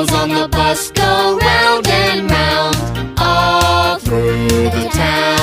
wheels on the bus go round and round all through the town.